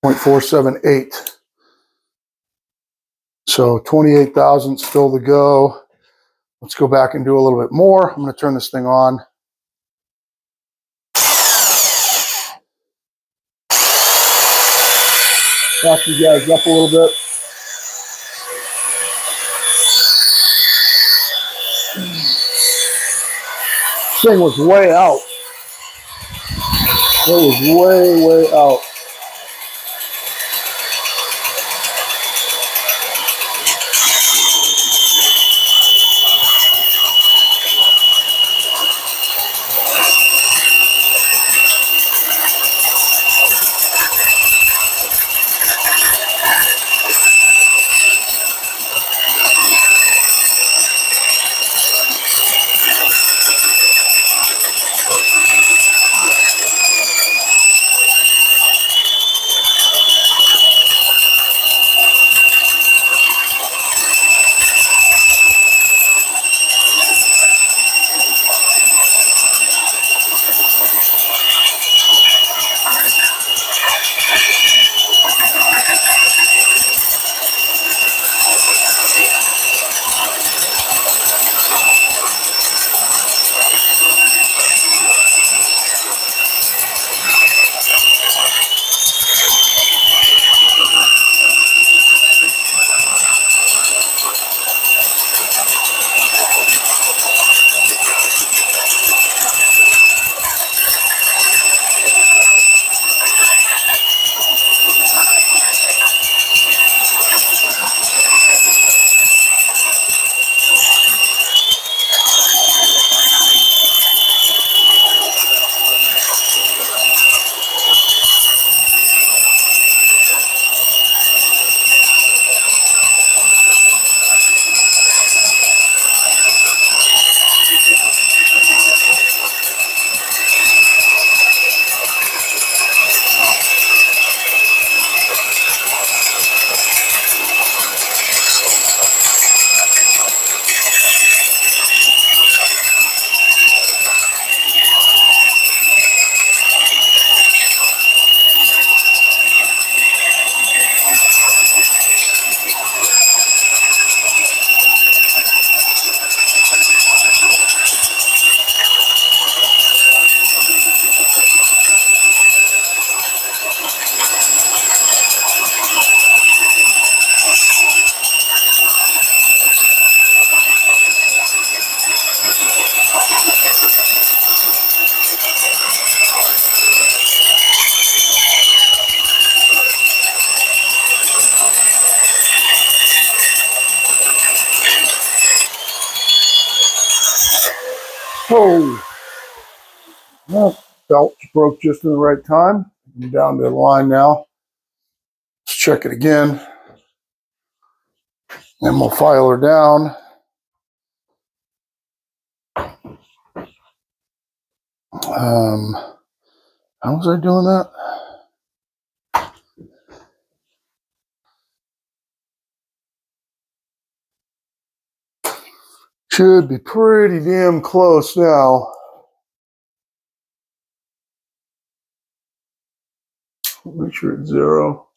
Point four seven eight. So twenty-eight thousand still to go. Let's go back and do a little bit more. I'm going to turn this thing on. Back you guys up a little bit. Thing was way out. It was way, way out. Broke just in the right time. I'm down to the line now. Let's check it again. And we'll file her down. Um, how was I doing that? Should be pretty damn close now. Make sure it's zero.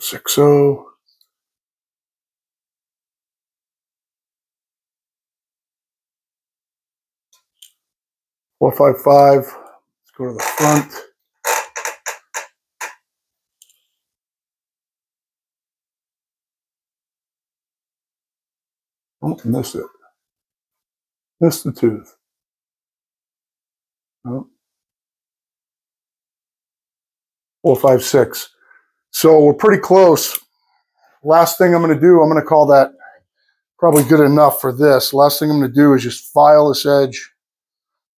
Six oh. 455. Let's go to the front. Oh, missed it. Missed the tooth. Oh. Four, five, six. So we're pretty close. Last thing I'm going to do, I'm going to call that probably good enough for this. Last thing I'm going to do is just file this edge,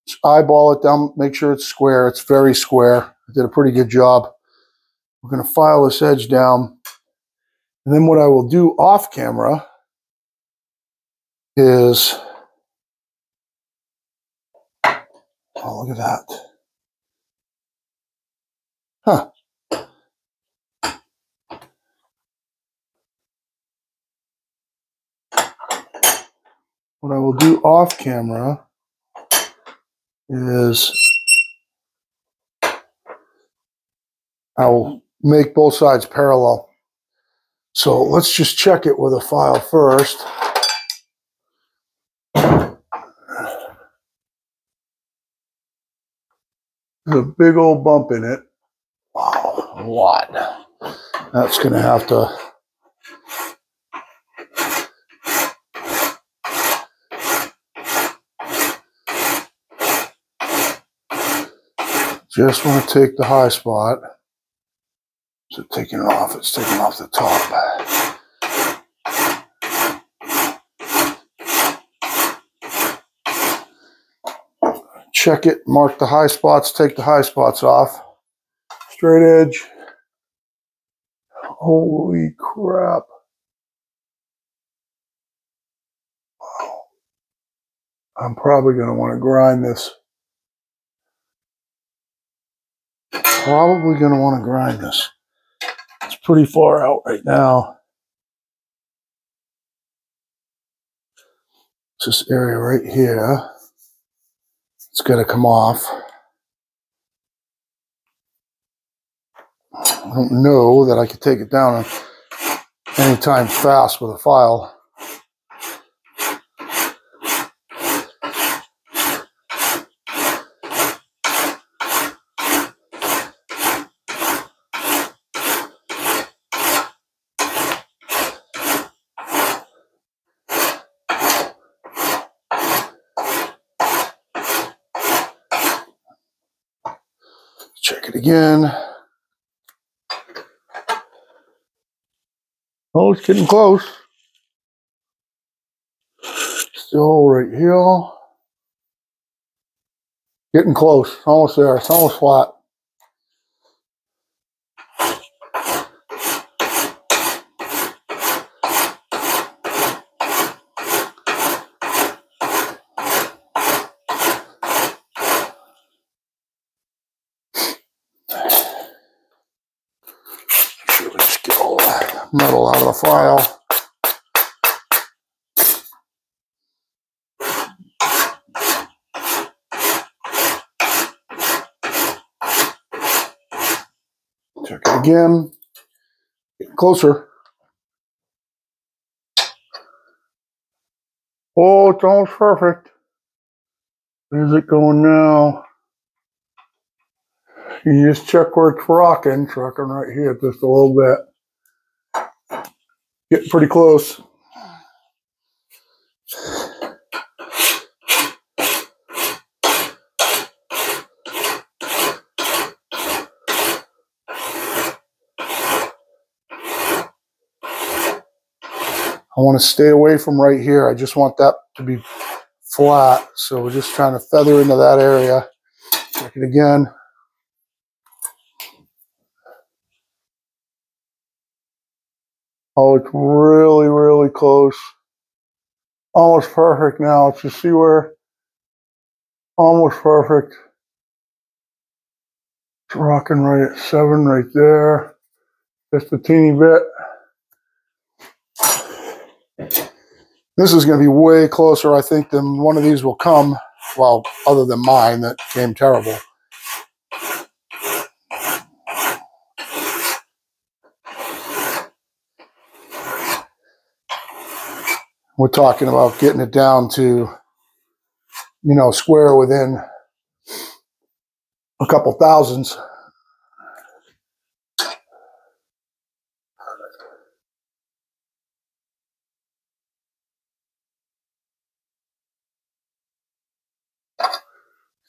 just eyeball it down, make sure it's square. It's very square. I did a pretty good job. We're going to file this edge down. And then what I will do off camera is, oh, look at that. Huh. What I will do off camera is I'll make both sides parallel. So let's just check it with a file first. There's a big old bump in it. Wow, a lot. That's going to have to Just want to take the high spot. So taking it off, it's taking off the top. Check it, mark the high spots, take the high spots off. Straight edge. Holy crap. Wow. I'm probably going to want to grind this. probably going to want to grind this. It's pretty far out right now. This area right here. It's going to come off. I don't know that I could take it down anytime fast with a file. Check it again. Oh, it's getting close. Still right here. Getting close. Almost there. It's almost flat. Metal out of the file. Check it again. Get closer. Oh, it's almost perfect. Where's it going now? You just check where it's rocking. Rocking right here just a little bit. Getting pretty close. I want to stay away from right here. I just want that to be flat. So we're just trying to feather into that area. Check it again. Oh, it's really, really close. Almost perfect now. Let's just see where. Almost perfect. It's rocking right at seven right there. Just a teeny bit. This is going to be way closer, I think, than one of these will come. Well, other than mine that came terrible. We're talking about getting it down to, you know, square within a couple thousands.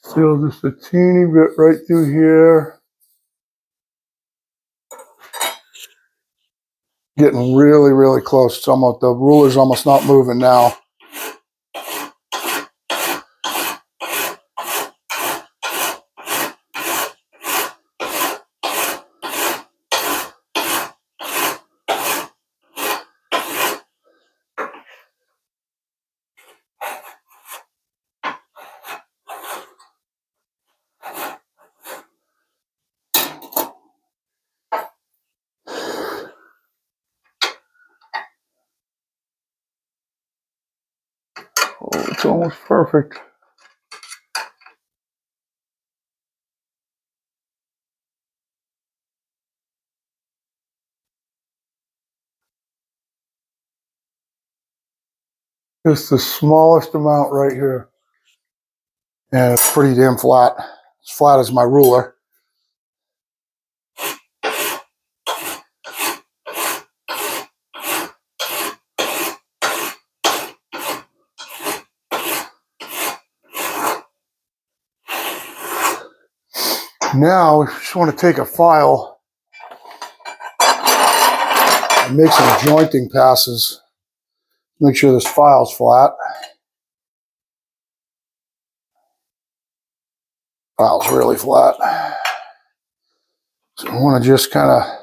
Still just a teeny bit right through here. Getting really, really close. It's almost, the ruler's almost not moving now. Oh, it's almost perfect. Just the smallest amount right here. And it's pretty damn flat. As flat as my ruler. Now, we just want to take a file and make some jointing passes. Make sure this file's flat. File's really flat. So I want to just kind of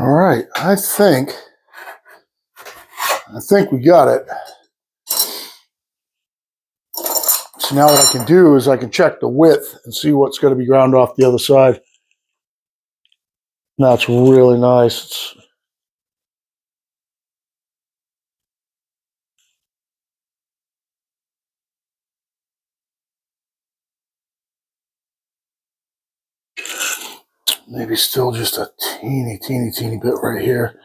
All right, I think, I think we got it. So now what I can do is I can check the width and see what's going to be ground off the other side. That's really nice. It's, maybe still just a teeny, teeny, teeny bit right here.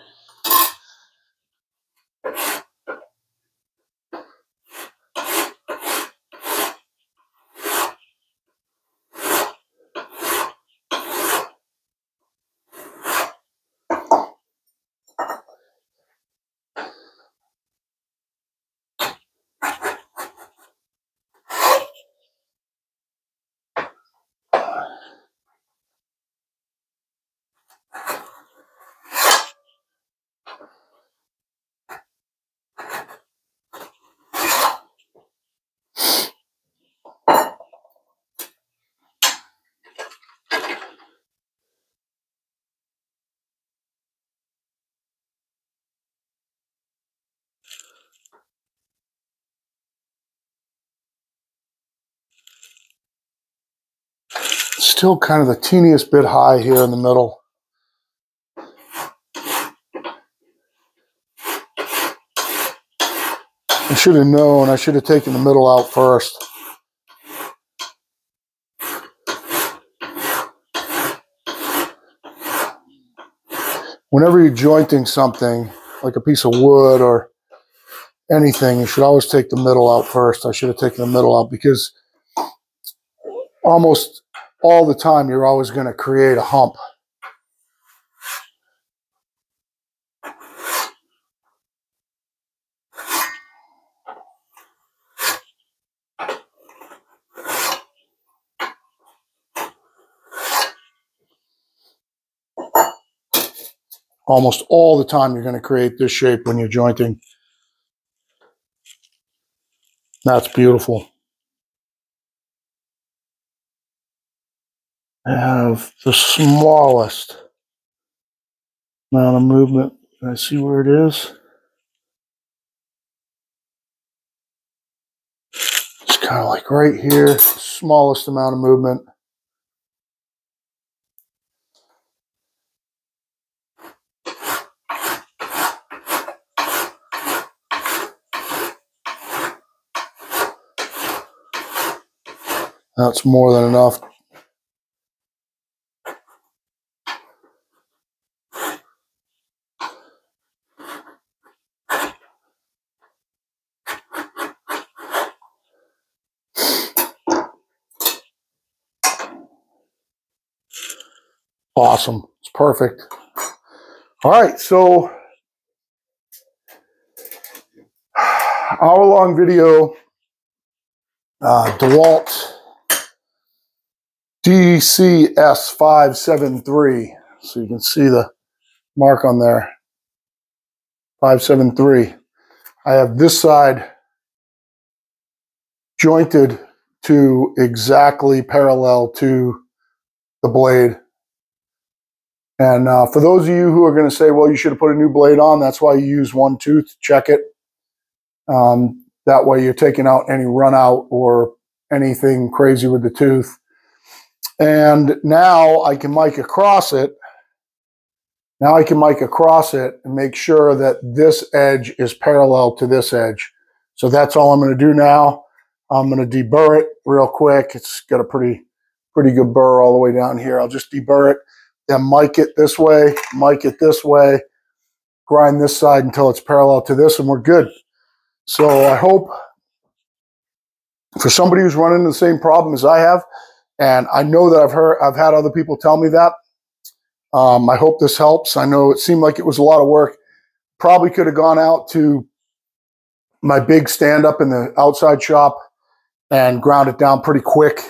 Still kind of the teeniest bit high here in the middle. I should have known. I should have taken the middle out first. Whenever you're jointing something, like a piece of wood or anything, you should always take the middle out first. I should have taken the middle out because almost all the time you're always going to create a hump. Almost all the time you're going to create this shape when you're jointing. That's beautiful. Have the smallest amount of movement. Can I see where it is? It's kind of like right here, smallest amount of movement. That's more than enough Awesome. It's perfect. All right, so *sighs* hour long video, uh, DeWalt DCS573. So you can see the mark on there. 573. I have this side jointed to exactly parallel to the blade. And uh, for those of you who are going to say, well, you should have put a new blade on, that's why you use one tooth, check it. Um, that way you're taking out any run out or anything crazy with the tooth. And now I can mic across it. Now I can mic across it and make sure that this edge is parallel to this edge. So that's all I'm going to do now. I'm going to deburr it real quick. It's got a pretty, pretty good burr all the way down here. I'll just deburr it, then mic it this way, mic it this way, grind this side until it's parallel to this, and we're good. So I hope for somebody who's running the same problem as I have, and I know that I've heard, I've had other people tell me that. Um, I hope this helps. I know it seemed like it was a lot of work. Probably could have gone out to my big stand up in the outside shop and ground it down pretty quick.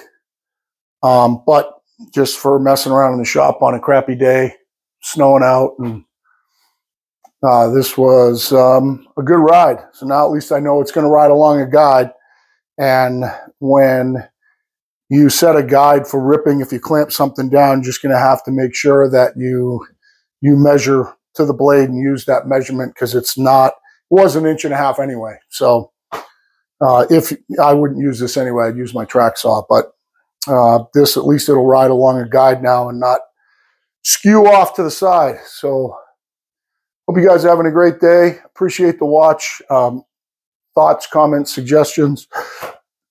Um, but just for messing around in the shop on a crappy day, snowing out, and uh, this was um, a good ride. So now at least I know it's going to ride along a guide. And when you set a guide for ripping, if you clamp something down, you're just going to have to make sure that you you measure to the blade and use that measurement because it's not was an inch and a half anyway. So uh, if I wouldn't use this anyway, I'd use my track saw, but uh, this at least it'll ride along a guide now and not skew off to the side. So hope you guys are having a great day. Appreciate the watch. Um, thoughts, comments, suggestions,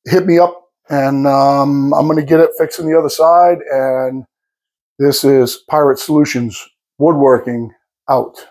hit me up and um, I'm going to get it fixing the other side. And this is Pirate Solutions Woodworking out.